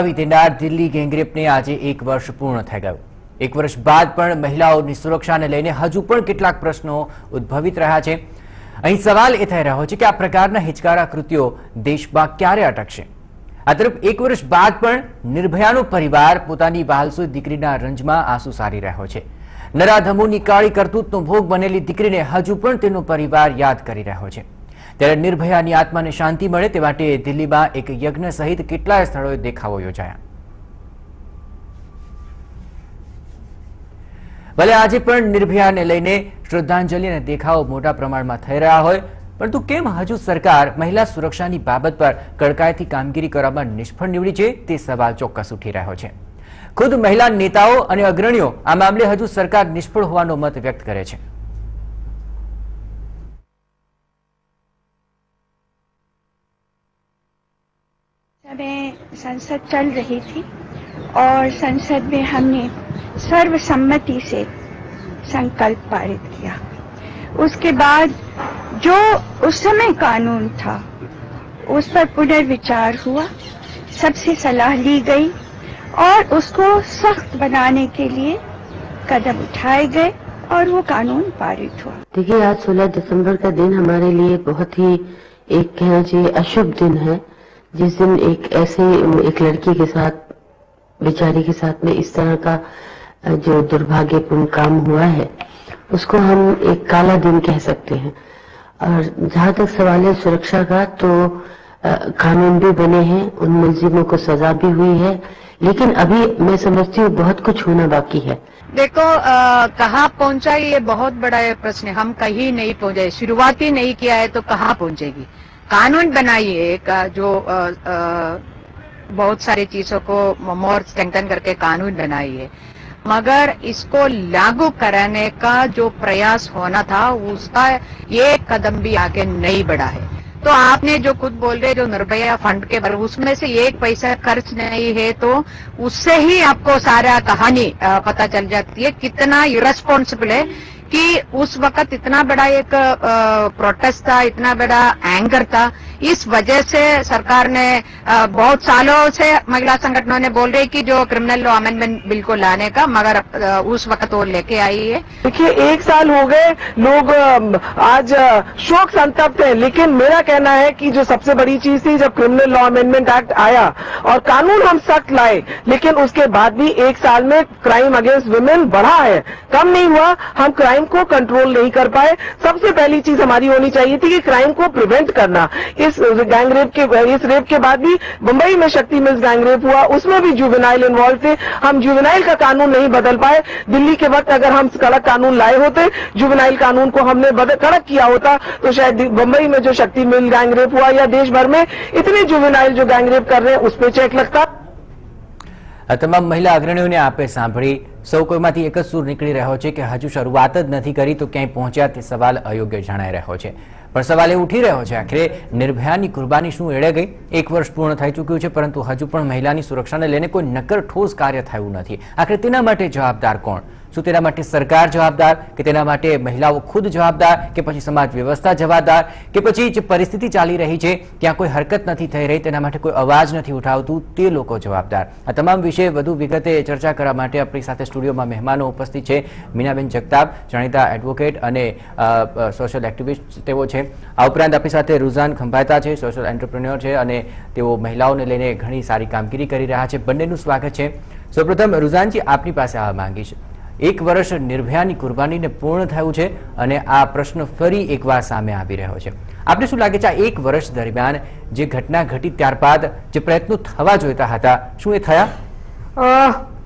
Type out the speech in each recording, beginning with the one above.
આવી દેનાર દિલ્હી ગેંગરેપને આજે એક વર્ષ પૂર્ણ થઈ ગયું. એક વર્ષ બાદ પણ મહિલાઓની સુરક્ષાને લઈને હજુ પણ કેટલાક પ્રશ્નો ઉદ્ભવિત રહ્યા છે. અહીં સવાલ એ થઈ રહ્યો છે કે આ પ્રકારના હિચકારા કૃત્યો દેશમાં ક્યારે અટકશે? આ તરફ એક વર્ષ બાદ પણ નિર્ભયાનો પરિવાર પોતાની બહાલસુ દીકરીના રંજમાં આંસુ સારી રહ્યો છે. નરાધમોની કાળી કરતૂતનો ભોગ બનેલી દીકરીને હજુ પણ તેનો પરિવાર યાદ કરી રહ્યો છે. ત્યારે નિર્ભયાની આત્માને શાંતિ મળે તે માટે દિલ્હીમાં એક યજ્ઞ સહિત કેટલાય સ્થળોએ દેખાવો યોજાયા. ભલે આજે પણ નિર્ભયાને લઈને શ્રદ્ધાંજલિ અને દેખાવો મોટા પ્રમાણમાં થઈ રહ્યા હોય, પરંતુ કેમ હજુ સરકાર મહિલા સુરક્ષાની બાબત પર કડકાઈથી કામગીરી કરવામાં નિષ્ફળ નીવડી છે તે સવાલ ચોક્કસ ઉઠી રહ્યો છે. ખુદ મહિલા નેતાઓ અને અગ્રણીઓ આ મામલે હજુ સરકાર નિષ્ફળ હોવાનો મત વ્યક્ત કરે છે. संसद चल रही थी और संसद में हमने सर्वसम्मति से संकल्प पारित किया। उसके बाद जो उस समय कानून था, उस पर पुनर्विचार हुआ, सबसे सलाह ली गई और उसको सख्त बनाने के लिए कदम उठाए गए और वो कानून पारित हुआ। देखिए, आज 16 दिसंबर का दिन हमारे लिए बहुत ही एक कहना चाहिए अशुभ दिन है। जिस दिन एक ऐसे एक लड़की के साथ, बेचारी के साथ में इस तरह का जो दुर्भाग्यपूर्ण काम हुआ है, उसको हम एक काला दिन कह सकते हैं। और जहाँ तक सवाल है सुरक्षा का तो कानून भी बने हैं, उन मुलजिमों को सजा भी हुई है, लेकिन अभी मैं समझती हूँ बहुत कुछ होना बाकी है। देखो कहाँ पहुँचा ये बहुत बड़ा प्रश्न है। हम कहीं नहीं पहुँचे शुरुआत ही नहीं किया है तो कहाँ पहुंचेगी? कानून बनाइए अ, जो अ, अ, बहुत सारी चीज़ों को मोर स्ट्रेंथन करके कानून बनाइए। मगर इसको लागू कराने का जो प्रयास होना था उसका एक कदम भी आगे नहीं बढ़ा है। तो आपने जो खुद बोल रहे जो निर्भया फंड के बारे उसमें से एक पैसा खर्च नहीं है तो उससे ही आपको सारा कहानी पता चल जाती है कितना इरेस्पॉन्सिबल है। कि उस वक्त इतना बड़ा एक प्रोटेस्ट था, इतना बड़ा एंगर था। इस वजह से सरकार ने बहुत सालों से महिला संगठनों ने बोल रही कि जो क्रिमिनल लॉ अमेंडमेंट बिल को लाने का, मगर उस वक्त वो लेके आई है। देखिए, एक साल हो गए, लोग आज शोक संतप्त है, लेकिन मेरा कहना है कि जो सबसे बड़ी चीज़ थी, जब क्रिमिनल लॉ अमेंडमेंट एक्ट आया, और कानून हम सख्त लाए, लेकिन उसके बाद भी एक साल में क्राइम अगेंस्ट वुमेन बढ़ा है। कम नहीं हुआ, हम क्राइम को कंट्रोल नहीं कर पाए। सबसे पहली चीज़ हमारी होनी चाहिए थी कि क्राइम को प्रिवेंट करना। इस गैंग रेप के, इस रेप के बाद भी मुंबई में शक्ति मिल्स गैंग रेप हुआ। उसमें भी जुवेनाइल इन्वॉल्व थे। हम जुवेनाइल का कानून नहीं बदल पाए। दिल्ली के वक्त अगर हम कड़क कानून लाए होते जुवेनाइल कानून को हमने कड़क किया होता तो शायद मुंबई में जो शक्ति मिल गैंग रेप हुआ या देश भर में, इतने जुवेनाइल जो गैंग रेप कर रहे हैं, उस पर चेक लगता। આ તમામ મહિલા અગ્રણીઓને આપે સાંભળી સૌ કોઈમાંથી એક જ સૂર નીકળી રહ્યો છે કે હજુ શરૂઆત જ નથી કરી તો ક્યાંય પહોંચ્યા તે સવાલ અયોગ્ય જણાઈ રહ્યો છે. પણ સવાલ એ ઉઠી રહ્યો છે, આખરે નિર્ભયાની કુરબાની શું એળે ગઈ? એક વર્ષ પૂર્ણ થઈ ચૂક્યું છે, પરંતુ હજુ પણ મહિલાની સુરક્ષાને લઈને કોઈ નક્કર ઠોસ કાર્ય થયું નથી. આખરે તેના માટે જવાબદાર કોણ? શું તેના માટે સરકાર જવાબદાર? કે તેના માટે મહિલાઓ ખુદ જવાબદાર? કે પછી સમાજ વ્યવસ્થા જવાબદાર? કે પછી જે પરિસ્થિતિ ચાલી રહી છે, ત્યાં કોઈ હરકત નથી થઈ રહી, તેના માટે કોઈ અવાજ નથી ઉઠાવતું, તે લોકો જવાબદાર. આ તમામ વિશે વધુ વિગતે ચર્ચા કરવા માટે આપણી સાથે સ્ટુડિયોમાં મહેમાનો ઉપસ્થિત છે. મીનાબેન જગતાપ, જાણીતા એડવોકેટ અને સોશિયલ એક્ટિવિસ્ટ તેઓ છે. આ ઉપરાંત આપણી સાથે રુઝાન ખંભાતા છે સોશિયલ એન્ટરપ્રિન્યોર છે અને તેઓ મહિલાઓને લઈને ઘણી સારી કામગીરી કરી રહ્યા છે. બંનેનું સ્વાગત છે. સૌપ્રથમ રુઝાનજી આપની પાસે આવવા માંગી છે એક વર્ષ નિર્ભયાની કુરબાનીને પૂર્ણ થયું છે અને આ પ્રશ્ન ફરી એકવાર સામે આવી રહ્યો છે. આપણે શું લાગે છે આ એક વર્ષ દરમિયાન જે ઘટના ઘટી ત્યારબાદ જે પ્રયત્નો થવા જોઈતા હતા, શું એ થયા?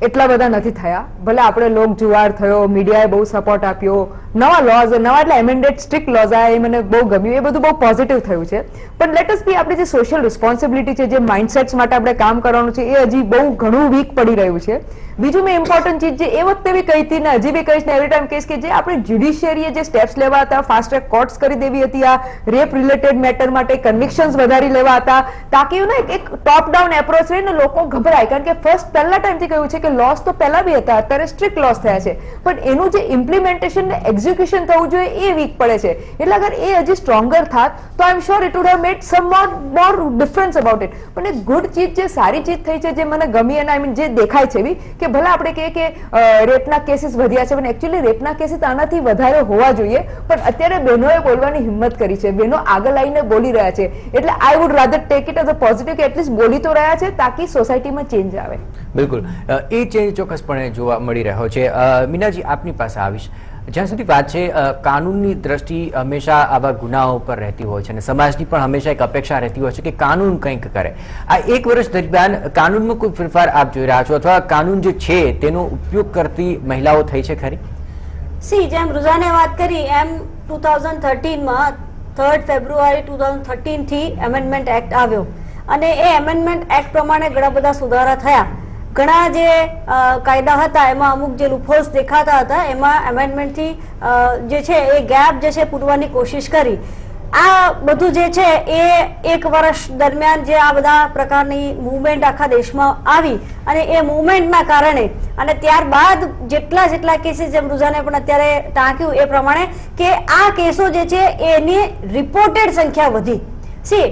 એટલા બધા નથી થયા. ભલે આપણે લોક જુવાર થયો, મીડિયાએ બહુ સપોર્ટ આપ્યો નવા લોઝ નવા એટલે એમેન્ડેડ સ્ટ્રિક્ટ લોઝ આવ્યા એ મને બહુ ગમ્યું, એ બધું બહુ પોઝિટિવ થયું છે. પણ લેટ અસ બી આપણે જે સોશિયલ રિસ્પોન્સિબિલિટી છે, જે માઇન્ડસેટ્સ માટે આપણે કામ કરવાનું છે, એ હજી બહુ ઘણું વીક પડી રહ્યું છે. બીજું મેં ઇમ્પોર્ટન્ટ ચીજ જે એ વખતે બી કહી હતી ને, હજી બી કહીશ ને એવરી ટાઈમ કહીશ કે જે આપણે જ્યુડિશિયરીએ જે સ્ટેપ્સ લેવા હતા ફાસ્ટ ટ્રેક કોર્ટ્સ કરી દેવી હતી, આ રેપ રિલેટેડ મેટર માટે કન્વિક્શન્સ વધારી લેવા હતા, તાકી ને એક ટોપ ડાઉન એપ્રોચ રહીને લોકો ગભરાય. કારણ કે ફર્સ્ટ પહેલા ટાઈમથી કહ્યું છે કે લોસ તો પહેલા બી હતા, અત્યારે સ્ટ્રિક્ટ લોસ થયા છે. પણ એનું જે ઇમ્પ્લિમેન્ટેશન ને એક્ઝિક્યુશન થવું જોઈએ એ વીક પડે છે. એટલે અગર એ હજી સ્ટ્રોંગર થાત, તો I am sure it would have made some more more difference about it પણ એ ગુડ ચીજ જે સારી ચીજ થઈ છે, જે મને ગમી અને આઈ મીન જે દેખાય છે એવી, કે ભલે આપણે કહીએ કે રેપના કેસીસ વધ્યા છે, પણ એકચ્યુઅલી રેપના કેસીસ આનાથી વધારે હોવા જોઈએ. પણ અત્યારે બહેનોએ બોલવાની હિંમત કરી છે. બહેનો આગળ આવીને બોલી રહ્યા છે. એટલે I would rather take it as a positive કે એટલીસ્ટ બોલી તો રહ્યા છે, તાકી સોસાયટીમાં ચેન્જ આવે. બિલકુલ. એ ચેન્જ ચોક્કસપણે જોવા મળી રહ્યો છે. મીનાજી, આપની પાસે આવીશ. જ્યાં સુધી વાત છે કાનૂનની દ્રષ્ટિ હંમેશા આવા ગુનાઓ પર રહેતી હોય છે અને સમાજની પણ હંમેશા એક અપેક્ષા રહેતી હોય છે કે કાનૂન કંઈક કરે. આ એક વર્ષ દરમિયાન કાનૂનમાં કોઈ ફેરફાર આપ જોઈ રહ્યા છો અથવા કાનૂન જે છે, તેનો ઉપયોગ કરતી મહિલાઓ થઈ છે ખરી? સી, જેમ રુઝાને વાત કરી, એમ ટુ થાઉઝન્ડ થર્ટીનમાં થર્ડ ફેબ્રુઆરી ટુ થાઉઝન્ડ થર્ટીનથી એમેન્ડમેન્ટ એક્ટ આવ્યો. અને એ એમેન્ડમેન્ટ એક્ટ પ્રમાણે ઘણા બધા સુધારા થયા. ઘણા જે કાયદા હતા, એમાં અમુક જે લુફોલ્સ દેખાતા હતા, એમાં એમેન્ડમેન્ટથી જે છે એ ગેપ જે છે પૂરવાની કોશિશ કરી. આ બધું જે છે એ એક વર્ષ દરમિયાન જે આ બધા પ્રકારની મુવમેન્ટ આખા દેશમાં આવી અને એ મુવમેન્ટના કારણે અને ત્યારબાદ જેટલા જેટલા કેસીસ જેમ રૂઝાને પણ અત્યારે ટાંક્યું એ પ્રમાણે કે આ કેસો જે છે એની રિપોર્ટેડ સંખ્યા વધી. સી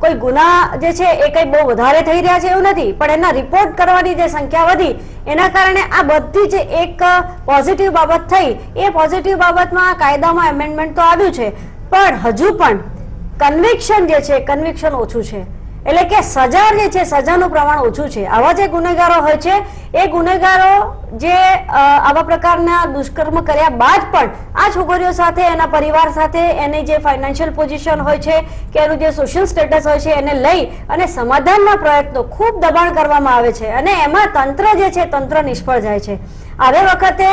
કોઈ ગુના જે છે એ કઈ બહુ વધારે થઈ રહ્યા છે એવું નથી, પણ એના રિપોર્ટ કરવાની જે સંખ્યા વધી, એના કારણે આ બધી જે એક પોઝિટિવ બાબત થઈ, એ પોઝિટિવ બાબતમાં કાયદામાં એમેન્ડમેન્ટ તો આવ્યું છે, પણ હજુ પણ કન્વિક્શન જે છે કન્વિક્શન ઓછું છે. એટલે કે સજા જે છે, સજાનું પ્રમાણ ઓછું છે. આવા જે ગુનેગારો હોય છે, એ ગુનેગારો જે આવા પ્રકારના દુષ્કર્મ કર્યા બાદ પણ આ છોકરીઓ સાથે, એના પરિવાર સાથે, એની જે ફાઇનાન્શિયલ પોઝિશન હોય છે, કે એનું જે સોશિયલ સ્ટેટસ હોય છે, એને લઈ અને સમાધાનના પ્રયત્નો ખૂબ દબાણ કરવામાં આવે છે અને એમાં તંત્ર જે છે, તંત્ર નિષ્ફળ જાય છે. આવી વખતે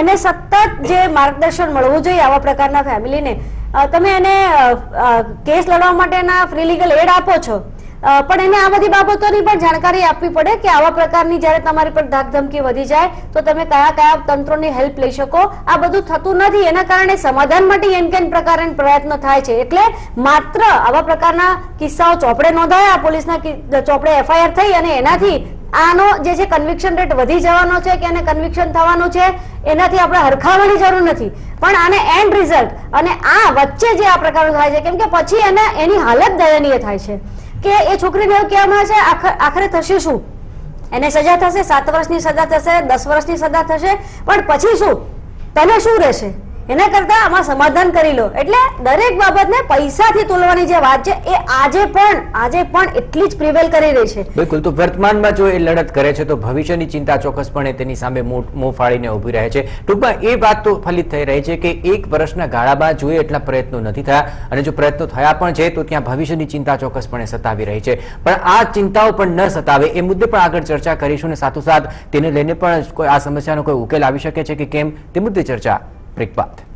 એને સતત જે માર્ગદર્શન મળવું જોઈએ આવા પ્રકારના ફેમિલીને તમે એને કેસ લડવા માટેના ફ્રી લીગલ એડ આપો છો. પણ એને આ બધી બાબતોની પણ જાણકારી આપવી પડે કે આવા પ્રકારની જ્યારે તમારી પર ધાકધમકી વધી જાય, તો તમે કયા કયા તંત્રોની હેલ્પ લઈ શકો. આ બધું થતું નથી. એના કારણે સમાધાન માટે એમ કેમ પ્રકારના પ્રયત્નો થાય છે. એટલે માત્ર આવા પ્રકારના કિસ્સાઓ ચોપડે નોંધાયા, પોલીસના ચોપડે એફઆઈઆર થઈ અને એનાથી આનો જે છે કન્વિક્શન રેટ વધી જવાનો છે કે એને કન્વિક્શન થવાનું છે, એનાથી આપણે હરખાવવાની જરૂર નથી. પણ આને એન્ડ રિઝલ્ટ અને આ વચ્ચે જે આ પ્રકારનું થાય છે, કેમ કે પછી એને એની હાલત દયનીય થાય છે. કે એ છોકરીને એવું કહેવામાં છે, આખ- આખરે થશે શું? એને સજા થશે, સાત વર્ષની સજા થશે, દસ વર્ષની સજા થશે, પણ પછી શું? તને શું રહેશે? એના કરતા આમાં સમાધાન કરી લો. એટલે દરેક બાબતને પૈસાથી તોલવાની જે વાત છે, એ આજે પણ આજે પણ એટલી જ પ્રિવેલ કરી રહી છે. બિલકુલ. તો વર્તમાનમાં જો એ લડત કરે છે, તો ભવિષ્યની ચિંતા ચોક્કસપણે તેની સામે મોં ફાળીને ઊભી રહે છે. ટૂંકમાં એ વાત તો ફલિત થઈ રહી છે કે એક વર્ષના ગાળામાં જોઈએ એટલા પ્રયત્નો નથી થયા, અને જો પ્રયત્નો થયા પણ છે, તો ત્યાં ભવિષ્યની ચિંતા ચોક્કસપણે સતાવી રહી છે. પણ આ ચિંતાઓ પણ ન સતાવે, એ મુદ્દે પણ આગળ ચર્ચા કરીશું અને સાથોસાથ તેને લઈને પણ કોઈ આ સમસ્યાનો કોઈ ઉકેલ આવી શકે છે કે કેમ, તે મુદ્દે ચર્ચા બ્રેક બાદ